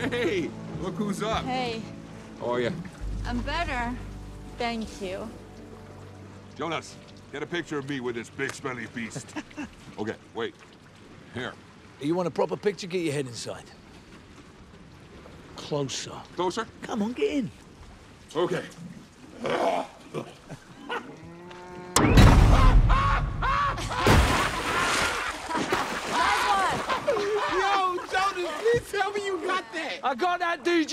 Hey, look who's up. Hey, How are you? I'm better. Thank you. Jonas, get a picture of me with this big smelly beast. okay, wait. Here. You want a proper picture? Get your head inside. Closer. Closer? Come on, get in. Okay. me that. I got that, DJ.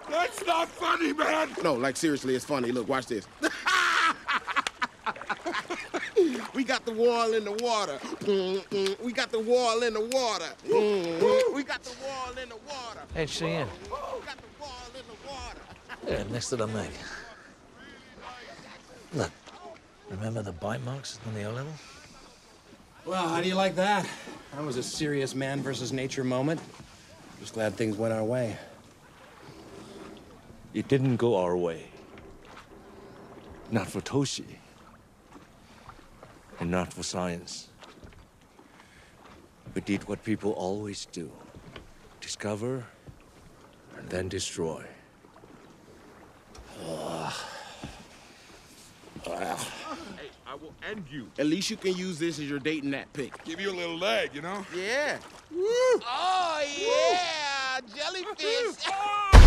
That's not funny, man! No, like seriously, it's funny. Look, watch this. we got the wall in the water. Mm-mm. We got the wall in the water. Mm-hmm. We got the wall in the water. HCN. We got the wall in the water. Yeah, next to the Meg. Look, remember the bite marks on the O level? Well, how do you like that? That was a serious man versus nature moment. Just glad things went our way. It didn't go our way. Not for Toshi. And not for science. We did what people always do discover and then destroy. Hey, I will end you. At least you can use this as your dating that pick. Give you a little leg, you know? Yeah. Oh, yeah. Jellyfish. Two. Ah!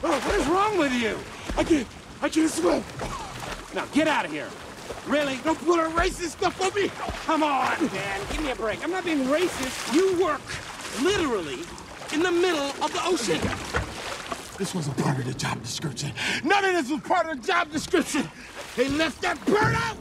What is wrong with you? I can't. I can't swim. Now get out of here. Really? Don't put a racist stuff on me. Come on, man. Give me a break. I'm not being racist. You work literally in the middle of the ocean. This wasn't part of the job description. None of this was part of the job description. They left that bird out.